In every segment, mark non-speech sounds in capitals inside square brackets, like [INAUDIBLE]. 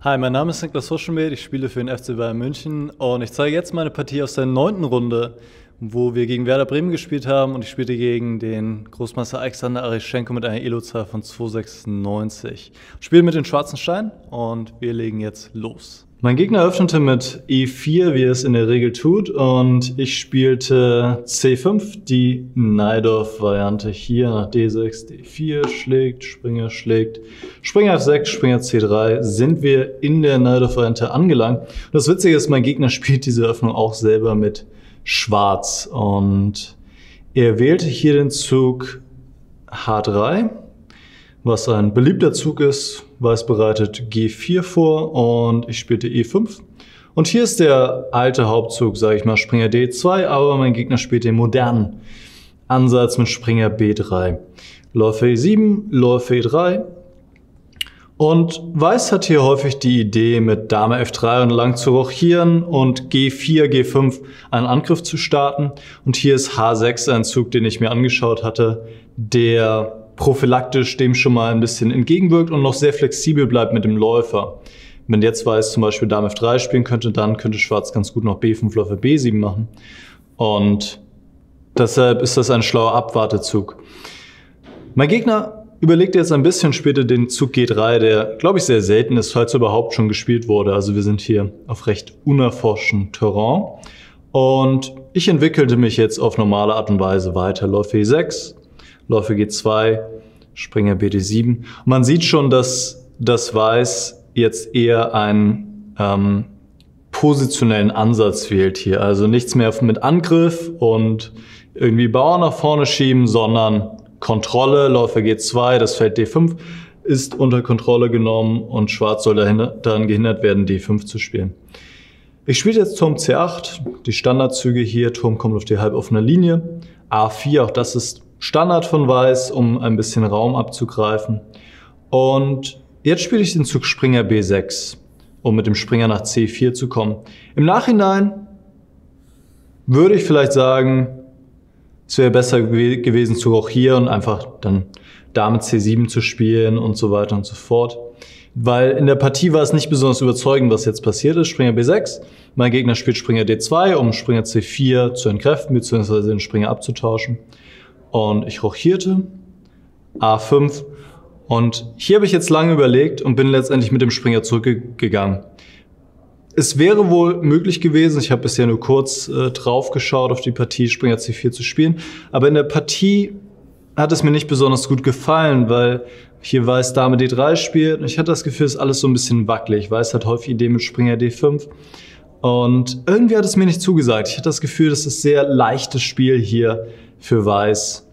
Hi, mein Name ist Niklas Huschenbeet, ich spiele für den FC Bayern München und ich zeige jetzt meine Partie aus der neunten Runde, wo wir gegen Werder Bremen gespielt haben und ich spielte gegen den Großmeister Alexander Arischenko mit einer Elo-Zahl von 2,96. Ich spiele mit den schwarzen Steinen und wir legen jetzt los. Mein Gegner öffnete mit E4, wie er es in der Regel tut, und ich spielte C5, die Neidorf-Variante. Hier nach D6, D4 schlägt, Springer schlägt, Springer F6, Springer C3, sind wir in der Neidorf-Variante angelangt. Und das Witzige ist, mein Gegner [LAUGHS] spielt diese Öffnung auch selber mit Schwarz. Und er wählte hier den Zug H3 was ein beliebter Zug ist. Weiß bereitet G4 vor und ich spielte E5. Und hier ist der alte Hauptzug, sage ich mal, Springer D2, aber mein Gegner spielt den modernen Ansatz mit Springer B3. Läufer E7, Läufer E3. Und Weiß hat hier häufig die Idee, mit Dame F3 und lang zu rochieren und G4, G5 einen Angriff zu starten. Und hier ist H6 ein Zug, den ich mir angeschaut hatte, der prophylaktisch dem schon mal ein bisschen entgegenwirkt und noch sehr flexibel bleibt mit dem Läufer. Wenn jetzt Weiß zum Beispiel Dame F3 spielen könnte, dann könnte Schwarz ganz gut noch B5 Läufer B7 machen. Und deshalb ist das ein schlauer Abwartezug. Mein Gegner überlegt jetzt ein bisschen später den Zug G3, der, glaube ich, sehr selten ist, falls er überhaupt schon gespielt wurde. Also wir sind hier auf recht unerforschtem Terrain. Und ich entwickelte mich jetzt auf normale Art und Weise weiter. Läufer E6, Läufe G2, Springer BD7. Und man sieht schon, dass das Weiß jetzt eher einen ähm, positionellen Ansatz wählt hier. Also nichts mehr mit Angriff und irgendwie Bauern nach vorne schieben, sondern Kontrolle, Läufer G2, das Feld D5 ist unter Kontrolle genommen und Schwarz soll daran gehindert werden, D5 zu spielen. Ich spiele jetzt Turm C8, die Standardzüge hier, Turm kommt auf die halboffene Linie, A4, auch das ist Standard von Weiß, um ein bisschen Raum abzugreifen. Und jetzt spiele ich den Zug Springer B6, um mit dem Springer nach C4 zu kommen. Im Nachhinein würde ich vielleicht sagen, es wäre besser gewesen, Zug auch hier und einfach dann Dame C7 zu spielen und so weiter und so fort. Weil in der Partie war es nicht besonders überzeugend, was jetzt passiert ist. Springer B6, mein Gegner spielt Springer D2, um Springer C4 zu entkräften bzw. den Springer abzutauschen und ich rochierte A5 und hier habe ich jetzt lange überlegt und bin letztendlich mit dem Springer zurückgegangen. Es wäre wohl möglich gewesen, ich habe bisher nur kurz äh, drauf geschaut, auf die Partie Springer C4 zu spielen, aber in der Partie hat es mir nicht besonders gut gefallen, weil hier Weiß Dame D3 spielt und ich hatte das Gefühl, es ist alles so ein bisschen wackelig. Weiß hat häufig Ideen mit Springer D5 und irgendwie hat es mir nicht zugesagt. Ich hatte das Gefühl, das ist sehr leichtes Spiel hier für Weiß.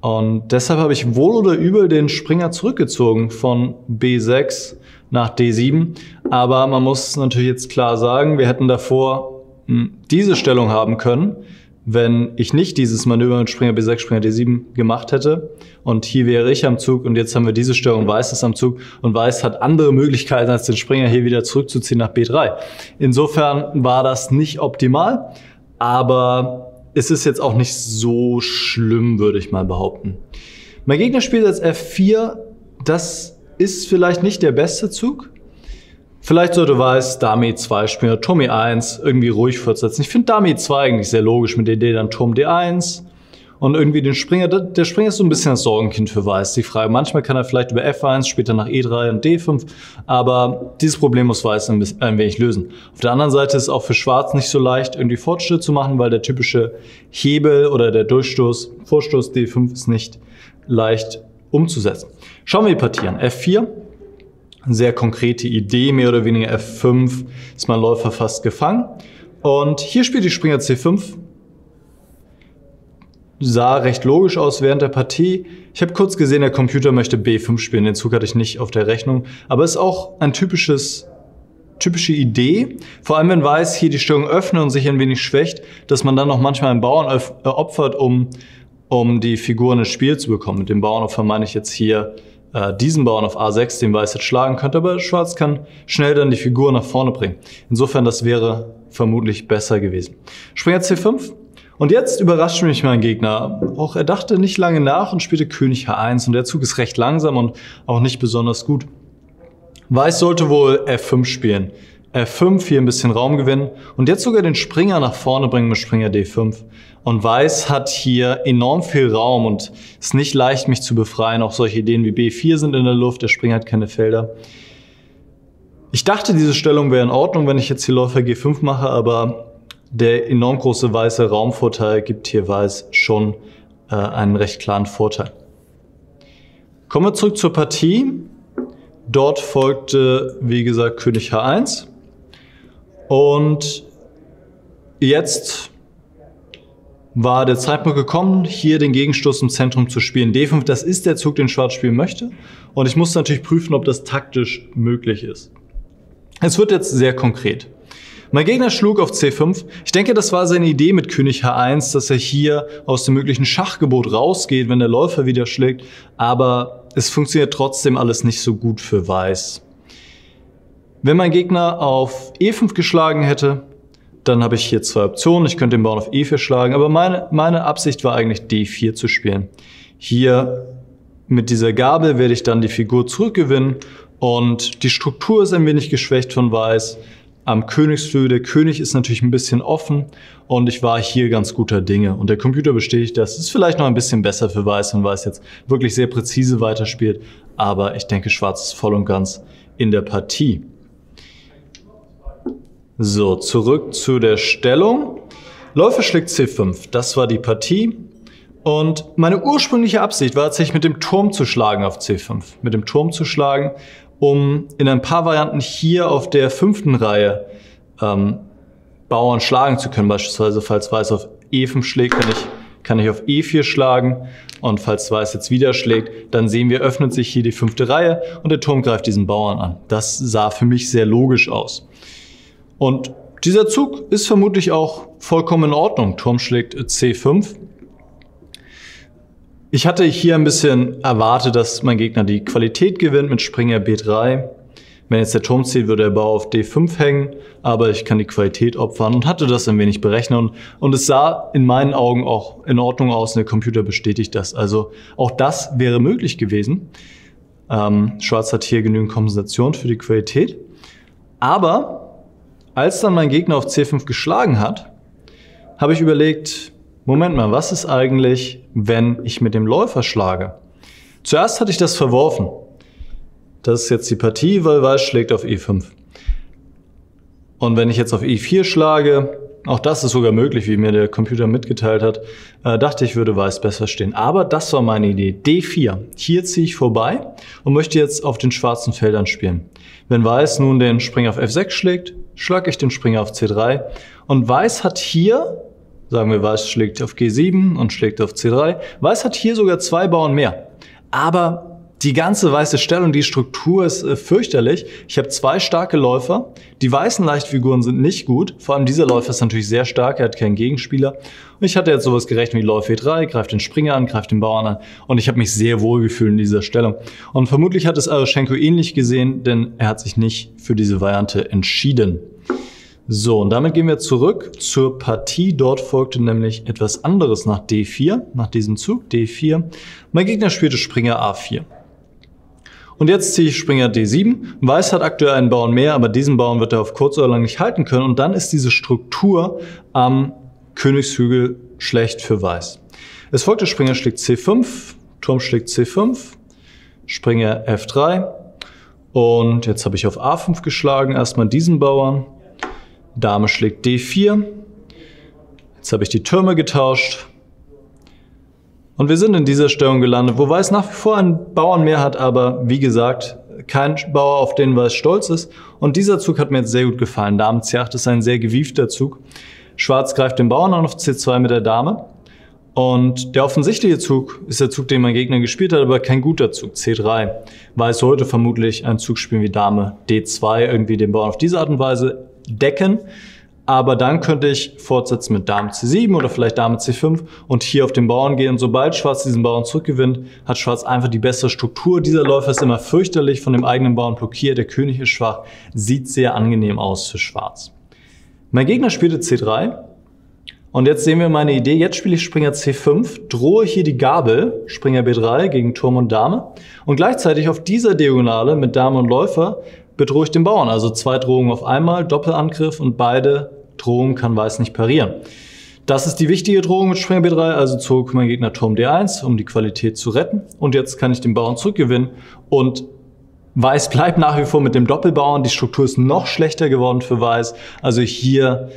Und deshalb habe ich wohl oder übel den Springer zurückgezogen von B6 nach D7. Aber man muss natürlich jetzt klar sagen, wir hätten davor hm, diese Stellung haben können, wenn ich nicht dieses Manöver mit Springer B6, Springer D7 gemacht hätte. Und hier wäre ich am Zug und jetzt haben wir diese Stellung, Weiß ist am Zug und Weiß hat andere Möglichkeiten, als den Springer hier wieder zurückzuziehen nach B3. Insofern war das nicht optimal, aber es ist jetzt auch nicht so schlimm, würde ich mal behaupten. Mein Gegner spielt als F4. Das ist vielleicht nicht der beste Zug. Vielleicht sollte Weiß Dame E2 spielen Turm E1 irgendwie ruhig fortsetzen. Ich finde Dame E2 eigentlich sehr logisch mit der Idee dann Turm D1 und irgendwie den Springer, der Springer ist so ein bisschen das Sorgenkind für Weiß. Die Frage, manchmal kann er vielleicht über F1, später nach E3 und D5, aber dieses Problem muss Weiß ein, bisschen, ein wenig lösen. Auf der anderen Seite ist es auch für Schwarz nicht so leicht, irgendwie Fortschritte zu machen, weil der typische Hebel oder der Durchstoß, Vorstoß D5 ist nicht leicht umzusetzen. Schauen wir die Partie an. F4, sehr konkrete Idee, mehr oder weniger F5 ist mein Läufer fast gefangen. Und hier spielt die Springer C5, sah recht logisch aus während der Partie. Ich habe kurz gesehen, der Computer möchte B5 spielen. Den Zug hatte ich nicht auf der Rechnung. Aber es ist auch ein typisches typische Idee, vor allem wenn Weiß hier die Störung öffnet und sich ein wenig schwächt, dass man dann noch manchmal einen Bauern äh, opfert, um, um die Figuren ins Spiel zu bekommen. Mit dem Bauernopfer meine ich jetzt hier äh, diesen Bauern auf A6, den Weiß jetzt schlagen könnte, aber Schwarz kann schnell dann die Figur nach vorne bringen. Insofern, das wäre vermutlich besser gewesen. Springer C5, und jetzt überrascht mich mein Gegner. Auch er dachte nicht lange nach und spielte König H1 und der Zug ist recht langsam und auch nicht besonders gut. Weiß sollte wohl F5 spielen. F5, hier ein bisschen Raum gewinnen und jetzt sogar den Springer nach vorne bringen mit Springer D5. Und Weiß hat hier enorm viel Raum und ist nicht leicht, mich zu befreien. Auch solche Ideen wie B4 sind in der Luft, der Springer hat keine Felder. Ich dachte, diese Stellung wäre in Ordnung, wenn ich jetzt hier Läufer G5 mache, aber der enorm große weiße Raumvorteil gibt hier Weiß schon äh, einen recht klaren Vorteil. Kommen wir zurück zur Partie. Dort folgte, wie gesagt, König H1. Und jetzt war der Zeitpunkt gekommen, hier den Gegenstoß im Zentrum zu spielen. D5, das ist der Zug, den Schwarz spielen möchte. Und ich muss natürlich prüfen, ob das taktisch möglich ist. Es wird jetzt sehr konkret. Mein Gegner schlug auf C5. Ich denke, das war seine Idee mit König H1, dass er hier aus dem möglichen Schachgebot rausgeht, wenn der Läufer wieder schlägt. Aber es funktioniert trotzdem alles nicht so gut für Weiß. Wenn mein Gegner auf E5 geschlagen hätte, dann habe ich hier zwei Optionen. Ich könnte den Bauern auf E4 schlagen, aber meine, meine Absicht war eigentlich D4 zu spielen. Hier mit dieser Gabel werde ich dann die Figur zurückgewinnen und die Struktur ist ein wenig geschwächt von Weiß. Am Königsflügel, der König ist natürlich ein bisschen offen und ich war hier ganz guter Dinge. Und der Computer bestätigt das. Es ist vielleicht noch ein bisschen besser für Weiß, wenn Weiß jetzt wirklich sehr präzise weiterspielt. Aber ich denke, Schwarz ist voll und ganz in der Partie. So, zurück zu der Stellung. Läufer schlägt C5. Das war die Partie. Und meine ursprüngliche Absicht war tatsächlich mit dem Turm zu schlagen auf C5. Mit dem Turm zu schlagen, um in ein paar Varianten hier auf der fünften Reihe ähm, Bauern schlagen zu können. Beispielsweise, falls Weiß auf E5 schlägt, kann ich, kann ich auf E4 schlagen. Und falls Weiß jetzt wieder schlägt, dann sehen wir, öffnet sich hier die fünfte Reihe und der Turm greift diesen Bauern an. Das sah für mich sehr logisch aus. Und dieser Zug ist vermutlich auch vollkommen in Ordnung. Turm schlägt C5. Ich hatte hier ein bisschen erwartet, dass mein Gegner die Qualität gewinnt mit Springer B3. Wenn jetzt der Turm zieht, würde der Bau auf D5 hängen, aber ich kann die Qualität opfern und hatte das ein wenig berechnet. Und es sah in meinen Augen auch in Ordnung aus und der Computer bestätigt das. Also auch das wäre möglich gewesen. Ähm, Schwarz hat hier genügend Kompensation für die Qualität. Aber als dann mein Gegner auf C5 geschlagen hat, habe ich überlegt, Moment mal, was ist eigentlich, wenn ich mit dem Läufer schlage? Zuerst hatte ich das verworfen. Das ist jetzt die Partie, weil Weiß schlägt auf E5. Und wenn ich jetzt auf E4 schlage, auch das ist sogar möglich, wie mir der Computer mitgeteilt hat, äh, dachte ich, würde Weiß besser stehen. Aber das war meine Idee. D4. Hier ziehe ich vorbei und möchte jetzt auf den schwarzen Feldern spielen. Wenn Weiß nun den Springer auf F6 schlägt, schlage ich den Springer auf C3 und Weiß hat hier, sagen wir Weiß schlägt auf G7 und schlägt auf C3, Weiß hat hier sogar zwei Bauern mehr. Aber die ganze weiße Stellung, die Struktur ist äh, fürchterlich. Ich habe zwei starke Läufer. Die weißen Leichtfiguren sind nicht gut. Vor allem dieser Läufer ist natürlich sehr stark, er hat keinen Gegenspieler. Und ich hatte jetzt sowas gerechnet wie Läufer E3, greift den Springer an, greift den Bauern an. Und ich habe mich sehr wohl gefühlt in dieser Stellung. Und vermutlich hat es Areschenko ähnlich gesehen, denn er hat sich nicht für diese Variante entschieden. So, und damit gehen wir zurück zur Partie. Dort folgte nämlich etwas anderes nach D4, nach diesem Zug D4. Mein Gegner spielte Springer A4. Und jetzt ziehe ich Springer D7. Weiß hat aktuell einen Bauern mehr, aber diesen Bauern wird er auf kurz oder lang nicht halten können. Und dann ist diese Struktur am Königshügel schlecht für Weiß. Es folgte Springer schlägt C5, Turm schlägt C5, Springer F3. Und jetzt habe ich auf A5 geschlagen, erstmal diesen Bauern. Dame schlägt D4. Jetzt habe ich die Türme getauscht. Und wir sind in dieser Stellung gelandet, wo Weiß nach wie vor einen Bauern mehr hat, aber wie gesagt, kein Bauer, auf den Weiß stolz ist. Und dieser Zug hat mir jetzt sehr gut gefallen. Dame C8 ist ein sehr gewiefter Zug. Schwarz greift den Bauern an auf C2 mit der Dame. Und der offensichtliche Zug ist der Zug, den mein Gegner gespielt hat, aber kein guter Zug, C3. Weiß sollte vermutlich einen Zug spielen wie Dame D2, irgendwie den Bauern auf diese Art und Weise decken. Aber dann könnte ich fortsetzen mit Dame C7 oder vielleicht Dame C5 und hier auf den Bauern gehen. Sobald Schwarz diesen Bauern zurückgewinnt, hat Schwarz einfach die bessere Struktur. Dieser Läufer ist immer fürchterlich von dem eigenen Bauern blockiert. Der König ist schwach. Sieht sehr angenehm aus für Schwarz. Mein Gegner spielte C3 Und jetzt sehen wir meine Idee. Jetzt spiele ich Springer C5, drohe hier die Gabel, Springer B3 gegen Turm und Dame. Und gleichzeitig auf dieser Diagonale mit Dame und Läufer bedrohe ich den Bauern. Also zwei Drohungen auf einmal, Doppelangriff und beide Drohungen kann Weiß nicht parieren. Das ist die wichtige Drohung mit Springer B3, also zog mein Gegner Turm D1, um die Qualität zu retten. Und jetzt kann ich den Bauern zurückgewinnen und Weiß bleibt nach wie vor mit dem Doppelbauern. Die Struktur ist noch schlechter geworden für Weiß. Also hier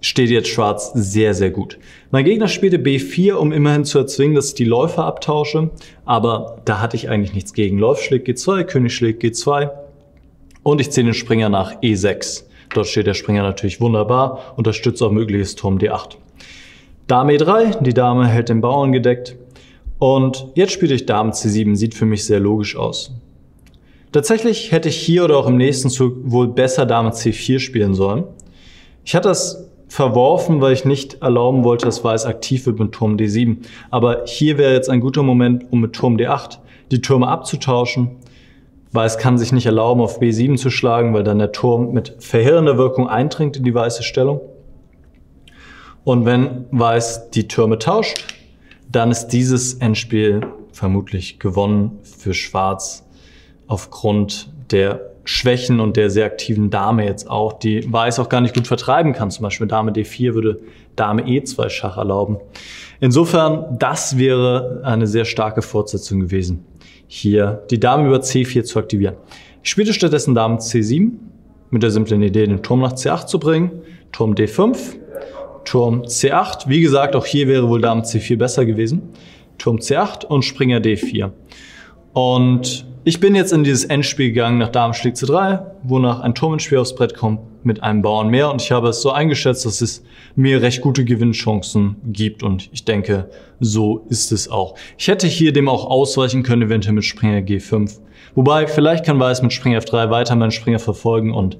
steht jetzt Schwarz sehr, sehr gut. Mein Gegner spielte B4, um immerhin zu erzwingen, dass ich die Läufer abtausche. Aber da hatte ich eigentlich nichts gegen. Läuf schlägt G2, König schlägt G2. Und ich ziehe den Springer nach E6. Dort steht der Springer natürlich wunderbar, unterstützt auch mögliches Turm D8. Dame E3, die Dame hält den Bauern gedeckt. Und jetzt spiele ich Dame C7, sieht für mich sehr logisch aus. Tatsächlich hätte ich hier oder auch im nächsten Zug wohl besser Dame C4 spielen sollen. Ich hatte das verworfen, weil ich nicht erlauben wollte, dass Weiß aktiv wird mit Turm D7. Aber hier wäre jetzt ein guter Moment, um mit Turm D8 die Türme abzutauschen. Weiß kann sich nicht erlauben, auf B7 zu schlagen, weil dann der Turm mit verheerender Wirkung eindringt in die weiße Stellung. Und wenn Weiß die Türme tauscht, dann ist dieses Endspiel vermutlich gewonnen für Schwarz aufgrund der Schwächen und der sehr aktiven Dame jetzt auch, die Weiß auch gar nicht gut vertreiben kann. Zum Beispiel Dame D4 würde Dame E2 Schach erlauben. Insofern, das wäre eine sehr starke Fortsetzung gewesen, hier die Dame über C4 zu aktivieren. Ich spielte stattdessen Dame C7 mit der simplen Idee, den Turm nach C8 zu bringen, Turm D5, Turm C8. Wie gesagt, auch hier wäre wohl Dame C4 besser gewesen. Turm C8 und Springer D4. Und ich bin jetzt in dieses Endspiel gegangen nach Dame schlägt C3, wonach ein Turm ins Spiel aufs Brett kommt mit einem Bauern mehr und ich habe es so eingeschätzt, dass es mir recht gute Gewinnchancen gibt und ich denke, so ist es auch. Ich hätte hier dem auch ausweichen können, eventuell mit Springer G5. Wobei, vielleicht kann Weiß mit Springer F3 weiter meinen Springer verfolgen und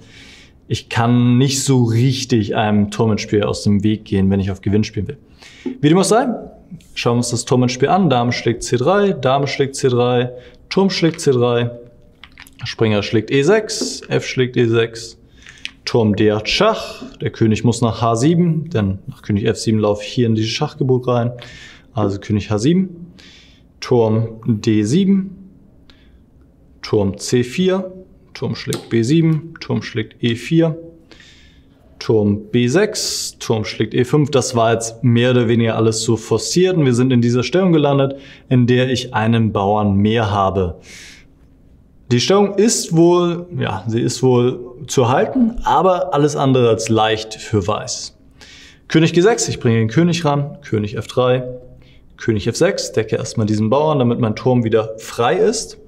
ich kann nicht so richtig einem Turmenspiel aus dem Weg gehen, wenn ich auf Gewinn spielen will. Wie dem auch sei, schauen wir uns das Turmenspiel an. Dame schlägt C3, Dame schlägt C3, Turm schlägt C3, Springer schlägt E6, F schlägt E6, Turm D8 Schach, der König muss nach H7, denn nach König F7 laufe ich hier in diese Schachgeburt rein, also König H7, Turm D7, Turm C4, Turm schlägt B7, Turm schlägt E4, Turm B6, Turm schlägt E5. Das war jetzt mehr oder weniger alles so forciert und wir sind in dieser Stellung gelandet, in der ich einen Bauern mehr habe. Die Stellung ist wohl, ja, sie ist wohl zu halten, aber alles andere als leicht für Weiß. König G6, ich bringe den König ran, König F3, König F6, decke erstmal diesen Bauern, damit mein Turm wieder frei ist.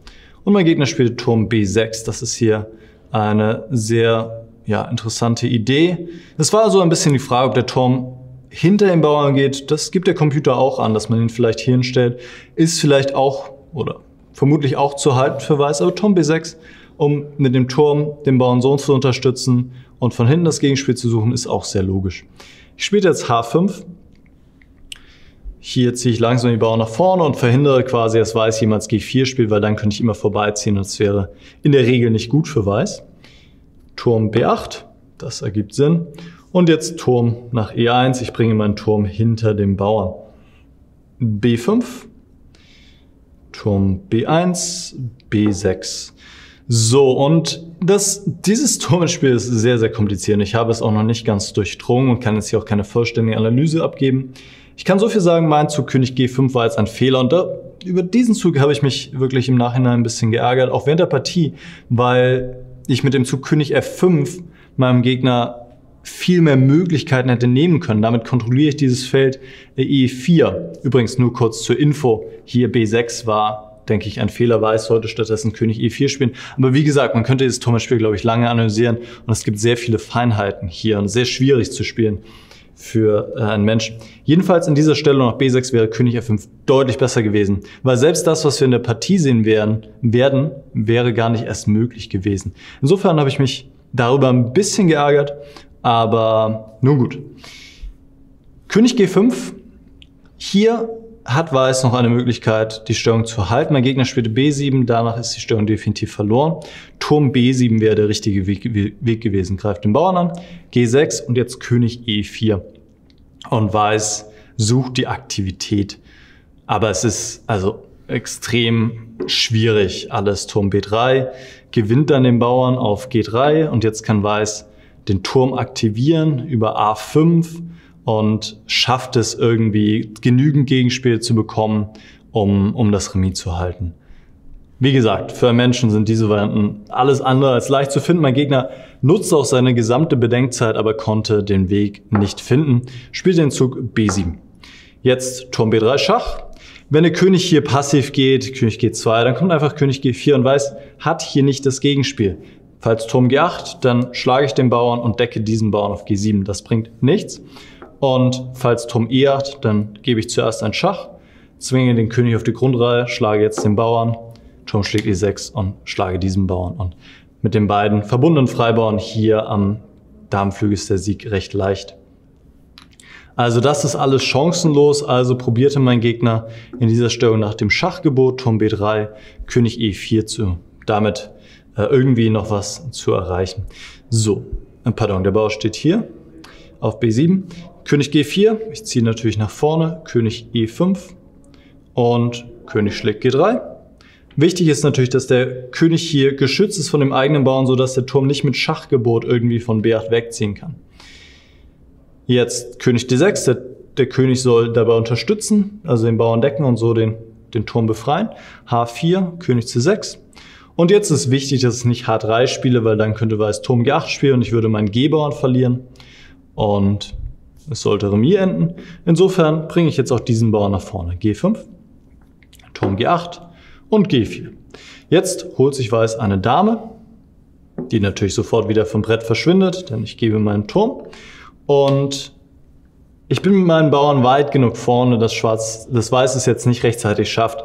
Und mein Gegner spielt Turm B6. Das ist hier eine sehr ja, interessante Idee. Es war so ein bisschen die Frage, ob der Turm hinter dem Bauern geht. Das gibt der Computer auch an, dass man ihn vielleicht hier hinstellt. Ist vielleicht auch oder vermutlich auch zu halten für Weiß. Aber Turm B6, um mit dem Turm den Bauern so zu unterstützen und von hinten das Gegenspiel zu suchen, ist auch sehr logisch. Ich spiele jetzt H5. Hier ziehe ich langsam die Bauern nach vorne und verhindere quasi, dass Weiß jemals G4 spielt, weil dann könnte ich immer vorbeiziehen und es wäre in der Regel nicht gut für Weiß. Turm B8, das ergibt Sinn. Und jetzt Turm nach E1, ich bringe meinen Turm hinter dem Bauern. B5, Turm B1, B6. So, und das, dieses [LAUGHS] Turmspiel ist sehr, sehr kompliziert. Ich habe es auch noch nicht ganz durchdrungen und kann jetzt hier auch keine vollständige Analyse abgeben. Ich kann so viel sagen, mein Zug König G5 war jetzt ein Fehler und da, über diesen Zug habe ich mich wirklich im Nachhinein ein bisschen geärgert, auch während der Partie, weil ich mit dem Zug König F5 meinem Gegner viel mehr Möglichkeiten hätte nehmen können. Damit kontrolliere ich dieses Feld E4. Übrigens nur kurz zur Info. Hier B6 war, denke ich, ein Fehler, Weiß sollte stattdessen König E4 spielen. Aber wie gesagt, man könnte dieses Thomas-Spiel, glaube ich, lange analysieren und es gibt sehr viele Feinheiten hier und sehr schwierig zu spielen für äh, einen Menschen. Jedenfalls in dieser Stellung nach B6 wäre König F5 deutlich besser gewesen, weil selbst das, was wir in der Partie sehen werden, werden wäre gar nicht erst möglich gewesen. Insofern habe ich mich darüber ein bisschen geärgert, aber nun gut. König G5, hier hat Weiß noch eine Möglichkeit, die Stellung zu halten. Mein Gegner spielte B7, danach ist die Stellung definitiv verloren. Turm B7 wäre der richtige Weg, Weg gewesen. Greift den Bauern an, G6 und jetzt König E4. und Weiß sucht die Aktivität. Aber es ist also extrem schwierig. Alles Turm B3 gewinnt dann den Bauern auf G3 und jetzt kann Weiß den Turm aktivieren über A5 und schafft es irgendwie genügend Gegenspiel zu bekommen, um, um das Remis zu halten. Wie gesagt, für Menschen sind diese Varianten alles andere als leicht zu finden. Mein Gegner nutzte auch seine gesamte Bedenkzeit, aber konnte den Weg nicht finden. Spielt den Zug B7. Jetzt Turm B3 Schach. Wenn der König hier passiv geht, König G2, dann kommt einfach König G4 und Weiß hat hier nicht das Gegenspiel. Falls Turm G8, dann schlage ich den Bauern und decke diesen Bauern auf G7. Das bringt nichts. Und falls Turm E8, dann gebe ich zuerst ein Schach, zwinge den König auf die Grundreihe, schlage jetzt den Bauern, Turm schlägt E6 und schlage diesen Bauern. Und mit den beiden verbundenen Freibauern hier am Darmflügel ist der Sieg recht leicht. Also das ist alles chancenlos, also probierte mein Gegner in dieser Stellung nach dem Schachgebot Turm B3, König E4 zu, damit äh, irgendwie noch was zu erreichen. So, äh, pardon, der Bauer steht hier auf B7. König G4, ich ziehe natürlich nach vorne, König E5 und König schlägt G3. Wichtig ist natürlich, dass der König hier geschützt ist von dem eigenen Bauern, sodass der Turm nicht mit Schachgebot irgendwie von B8 wegziehen kann. Jetzt König D6, der, der König soll dabei unterstützen, also den Bauern decken und so den, den Turm befreien. H4, König C6. Und jetzt ist wichtig, dass ich nicht H3 spiele, weil dann könnte Weiß Turm G8 spielen und ich würde meinen G-Bauern verlieren. Und es sollte Remis enden. Insofern bringe ich jetzt auch diesen Bauern nach vorne. G5, Turm G8 und G4. Jetzt holt sich Weiß eine Dame, die natürlich sofort wieder vom Brett verschwindet, denn ich gebe meinen Turm. Und ich bin mit meinen Bauern weit genug vorne, dass Schwarz das Weiß es jetzt nicht rechtzeitig schafft,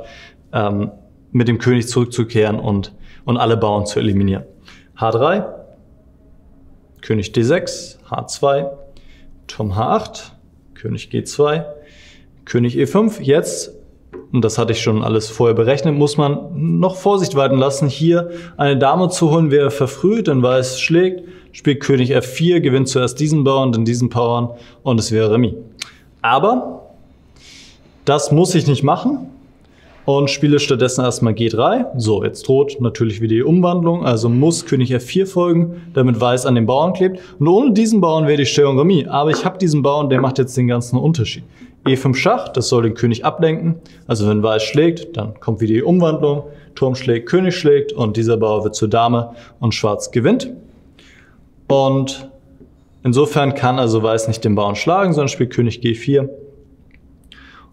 ähm, mit dem König zurückzukehren und, und alle Bauern zu eliminieren. H3, König D6, H2, Turm H8, König G2, König E5. Jetzt, und das hatte ich schon alles vorher berechnet, muss man noch Vorsicht walten lassen. Hier eine Dame zu holen wäre verfrüht, denn Weiß schlägt, spielt König F4, gewinnt zuerst diesen Bauern, dann diesen Bauern und es wäre Remis. Aber das muss ich nicht machen und spiele stattdessen erstmal G3. So, jetzt droht natürlich wieder die Umwandlung, also muss König F4 folgen, damit Weiß an den Bauern klebt. Und ohne diesen Bauern wäre die Stellung Remis. Aber ich habe diesen Bauern, der macht jetzt den ganzen Unterschied. E5 Schach, das soll den König ablenken. Also wenn Weiß schlägt, dann kommt wieder die Umwandlung. Turm schlägt, König schlägt und dieser Bauer wird zur Dame und Schwarz gewinnt. Und insofern kann also Weiß nicht den Bauern schlagen, sondern spielt König G4.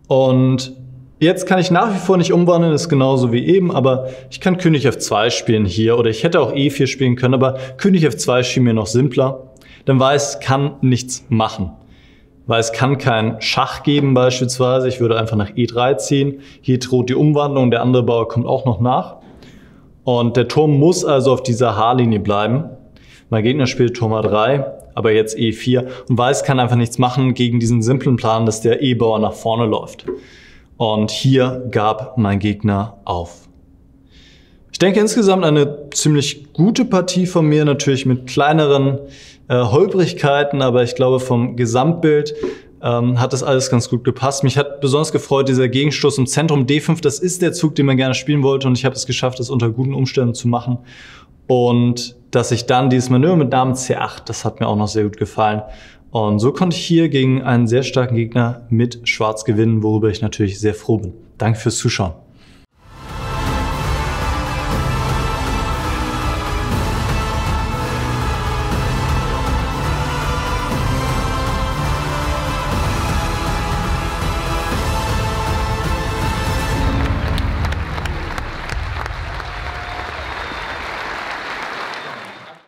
Und Jetzt kann ich nach wie vor nicht umwandeln, ist genauso wie eben, aber ich kann König F2 spielen hier oder ich hätte auch E4 spielen können, aber König F2 schien mir noch simpler. Denn Weiß kann nichts machen. Weiß kann kein Schach geben beispielsweise. Ich würde einfach nach E3 ziehen. Hier droht die Umwandlung, der andere Bauer kommt auch noch nach. Und der Turm muss also auf dieser H-Linie bleiben. Mein Gegner spielt Turm A3, aber jetzt E4. Und Weiß kann einfach nichts machen gegen diesen simplen Plan, dass der E-Bauer nach vorne läuft. Und hier gab mein Gegner auf. Ich denke insgesamt eine ziemlich gute Partie von mir, natürlich mit kleineren äh, Holprigkeiten, aber ich glaube vom Gesamtbild ähm, hat das alles ganz gut gepasst. Mich hat besonders gefreut, dieser Gegenstoß im Zentrum D5, das ist der Zug, den man gerne spielen wollte und ich habe es geschafft, das unter guten Umständen zu machen. Und dass ich dann dieses Manöver mit Dame C8, das hat mir auch noch sehr gut gefallen. Und so konnte ich hier gegen einen sehr starken Gegner mit Schwarz gewinnen, worüber ich natürlich sehr froh bin. Danke fürs Zuschauen.